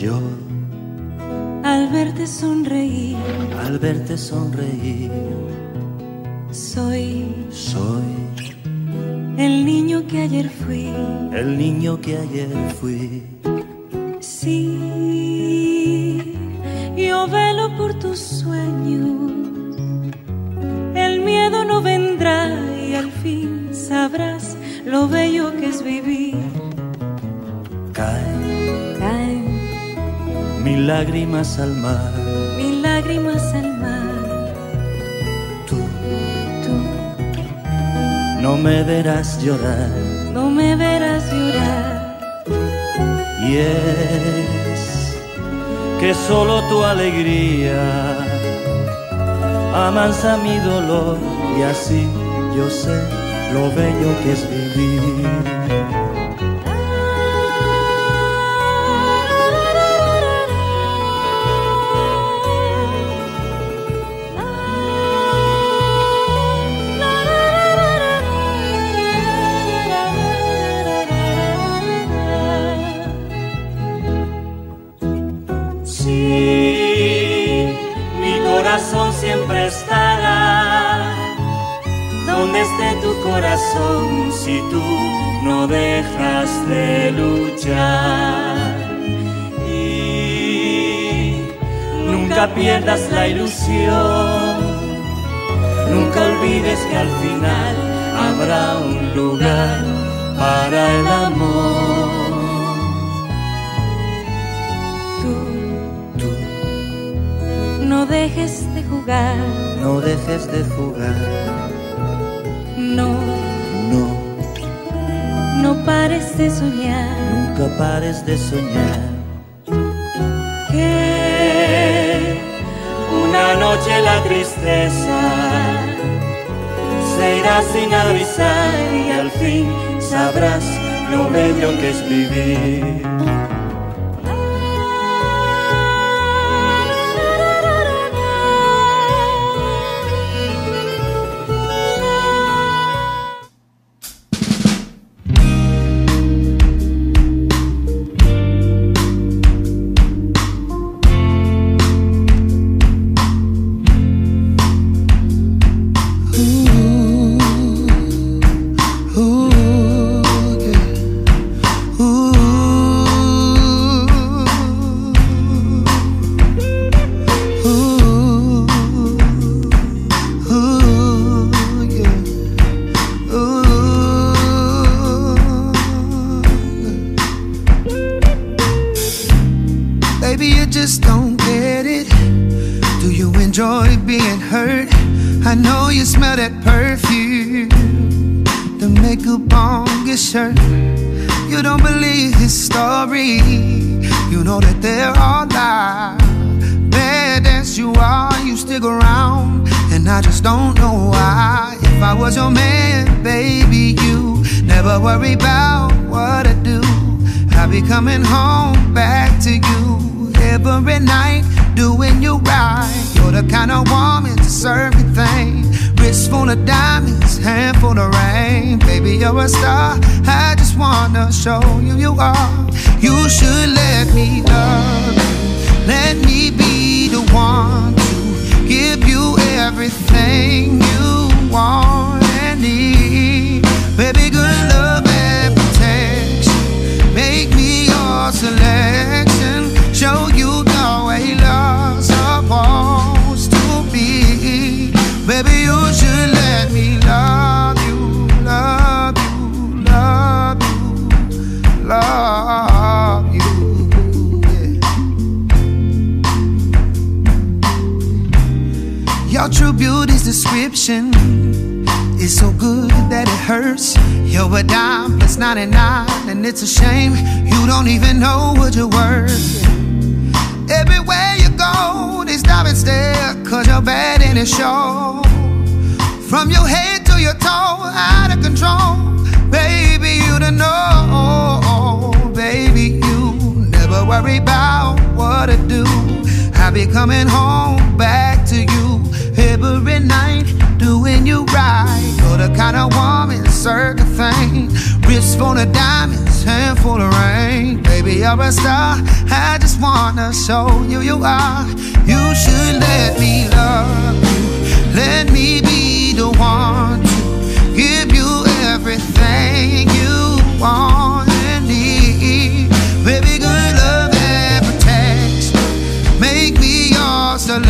Yo, al verte sonreír, al verte sonreír, soy soy el niño que ayer fui. el niño que ayer fui. Sí, yo velo por tus sueños. El miedo no vendrá y al fin sabrás lo bello que es vivir. Caen mil lágrimas al mar. mil lágrimas al mar. Tú Tú no me verás llorar. no me verás llorar. Y es que solo tu alegría amansa mi dolor y así yo sé lo bello que es vivir. Sí, mi corazón siempre estará donde esté tu corazón si tú no dejas de luchar. Y nunca pierdas la ilusión, nunca olvides que al final habrá un lugar para el amor. No dejes de jugar, no dejes de jugar, no, no, no pares de soñar. nunca pares de soñar. Que Una noche la tristeza se irá sin avisar y al fin sabrás lo bello que es vivir. Baby, you just don't get it. Do you enjoy being hurt? I know you smell that perfume the makeup on your shirt. You don't believe his story. You know that they're all lies. Bad as you are, you stick around. And I just don't know why. If I was your man, baby, you never worry about what I do. I'll be coming home back to you every night, doing you right. You're the kind of woman to serve everything. Wrist full of diamonds, hand full of rain. Baby, you're a star. I just wanna show you you are. You should let me love you. Let me be the one to give you everything you Your true beauty's description is so good that it hurts. You're a dime plus 99, and it's a shame you don't even know what you're worth. Everywhere you go, they stop and stare, cause you're bad and it shows. From your head to your toe, out of control. Baby, you to know. Baby, you never worry about what to do. I'll be coming home back to you night, doing you right. You're the kind of woman, certain thing. Wrist full of diamonds, hand full of rain. Baby, you're a star. I just wanna show you you are. You should let me love you. Let me be the one to give you everything you want and need. Baby, good love that protects. Make me yours to